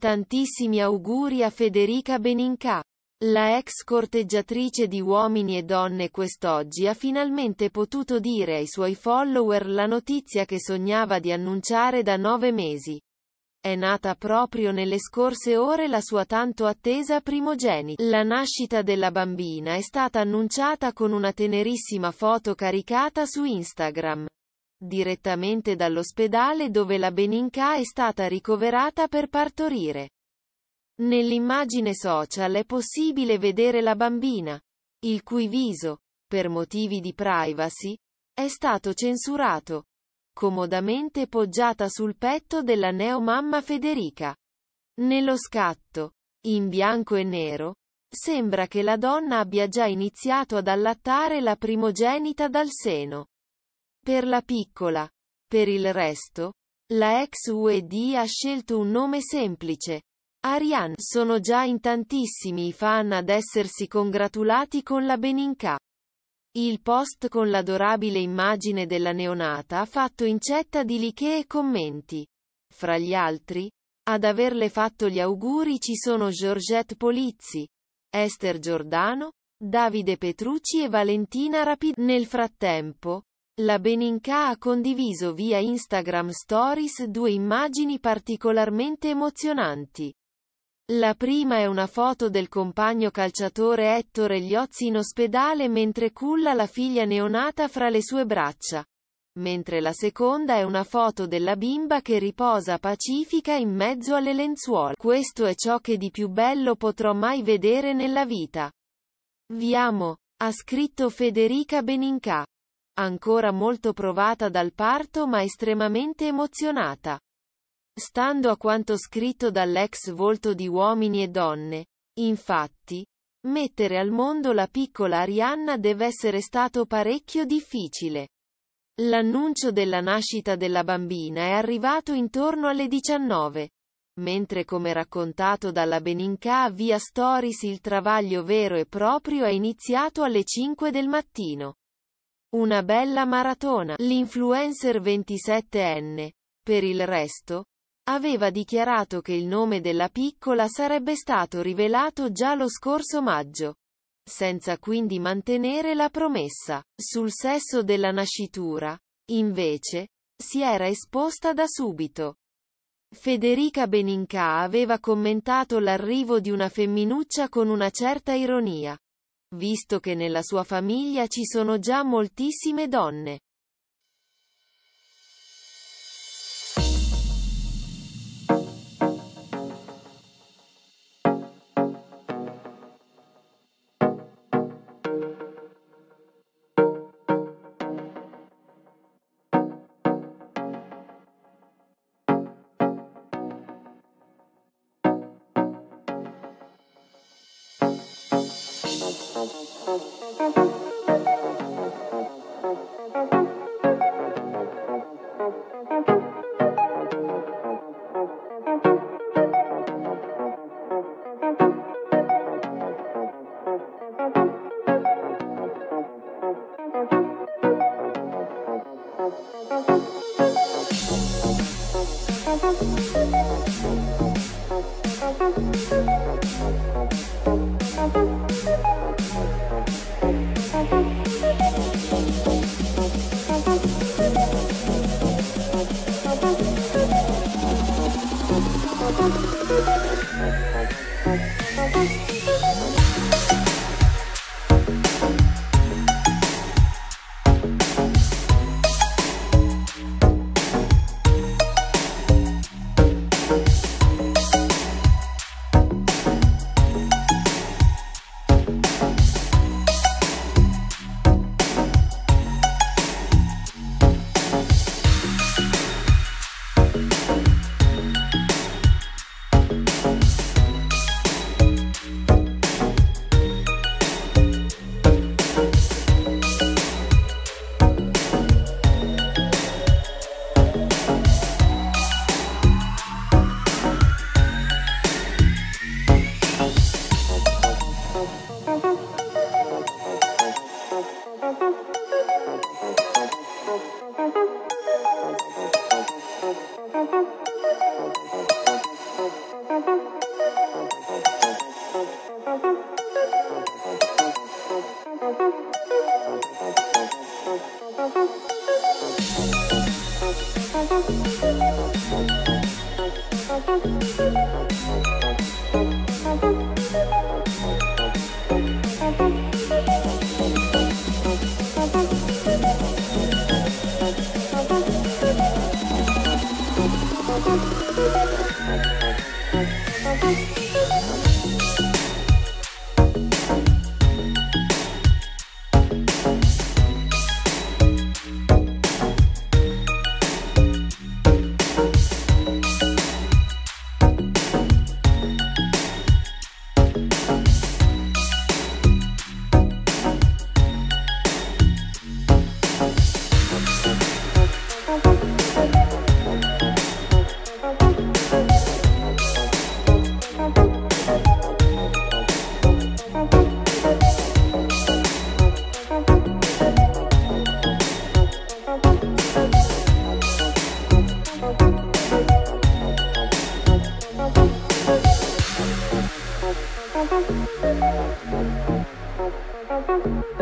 Tantissimi auguri a Federica Benincà. La ex corteggiatrice di uomini e donne quest'oggi ha finalmente potuto dire ai suoi follower la notizia che sognava di annunciare da nove mesi. È nata proprio nelle scorse ore la sua tanto attesa primogenita. La nascita della bambina è stata annunciata con una tenerissima foto caricata su Instagram. Direttamente dall'ospedale dove la Beninca è stata ricoverata per partorire. Nell'immagine social è possibile vedere la bambina, il cui viso, per motivi di privacy, è stato censurato comodamente poggiata sul petto della neomamma Federica. Nello scatto, in bianco e nero, sembra che la donna abbia già iniziato ad allattare la primogenita dal seno. Per la piccola. Per il resto, la ex UED ha scelto un nome semplice. Ariane. Sono già in tantissimi i fan ad essersi congratulati con la Beninca. Il post con l'adorabile immagine della neonata ha fatto incetta di like e commenti. Fra gli altri, ad averle fatto gli auguri ci sono Georgette Polizzi, Esther Giordano, Davide Petrucci e Valentina Rapid. Nel frattempo, la Beninca ha condiviso via Instagram Stories due immagini particolarmente emozionanti. La prima è una foto del compagno calciatore Ettore Gliozzi in ospedale mentre culla la figlia neonata fra le sue braccia. Mentre la seconda è una foto della bimba che riposa pacifica in mezzo alle lenzuola. Questo è ciò che di più bello potrò mai vedere nella vita. Vi amo, ha scritto Federica Beninca. Ancora molto provata dal parto ma estremamente emozionata. Stando a quanto scritto dall'ex volto di uomini e donne, infatti, mettere al mondo la piccola Arianna deve essere stato parecchio difficile. L'annuncio della nascita della bambina è arrivato intorno alle 19. Mentre come raccontato dalla Beninca via Stories il travaglio vero e proprio è iniziato alle 5 del mattino. Una bella maratona. L'influencer 27enne. Per il resto, aveva dichiarato che il nome della piccola sarebbe stato rivelato già lo scorso maggio. Senza quindi mantenere la promessa. Sul sesso della nascitura, invece, si era esposta da subito. Federica Beninca aveva commentato l'arrivo di una femminuccia con una certa ironia. Visto che nella sua famiglia ci sono già moltissime donne. Thank you. Thank you.